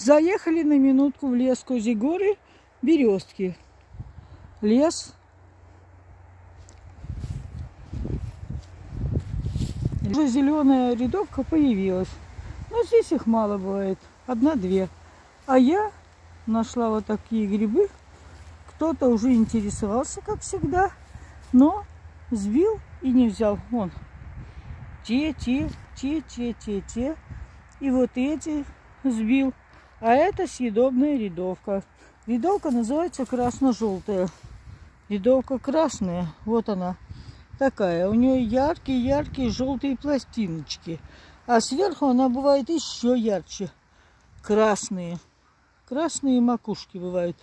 Заехали на минутку в лес Козигоры, березки. Лес. Уже зеленая рядовка появилась. Но здесь их мало бывает. Одна-две. А я нашла вот такие грибы. Кто-то уже интересовался, как всегда. Но сбил и не взял. Вон. Те, те, те, те, те, те. И вот эти сбил. А это съедобная рядовка. Рядовка называется красно-желтая. Рядовка красная. Вот она такая. У нее яркие-яркие желтые пластиночки. А сверху она бывает еще ярче. Красные. Красные макушки бывают.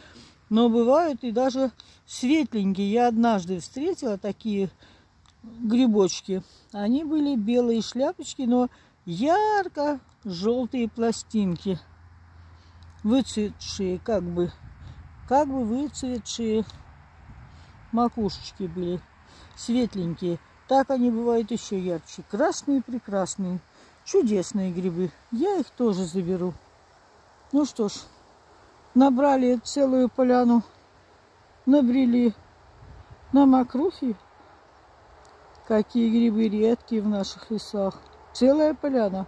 Но бывают и даже светленькие. Я однажды встретила такие грибочки. Они были белые шляпочки, но ярко желтые пластинки выцветшие, как бы, как бы выцветшие макушечки были, светленькие. Так они бывают еще ярче. Красные, прекрасные, чудесные грибы. Я их тоже заберу. Ну что ж, набрали целую поляну, набрели на мокрухи. Какие грибы редкие в наших лесах. Целая поляна.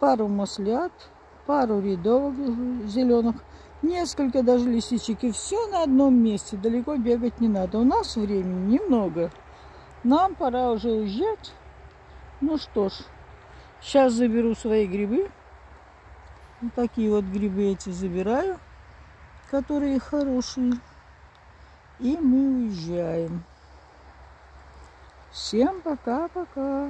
Пару маслят, пару рядовок зеленых, несколько даже лисичек. И все на одном месте. Далеко бегать не надо. У нас времени немного. Нам пора уже уезжать. Ну что ж, сейчас заберу свои грибы. Вот такие вот грибы эти забираю, которые хорошие. И мы уезжаем. Всем пока-пока.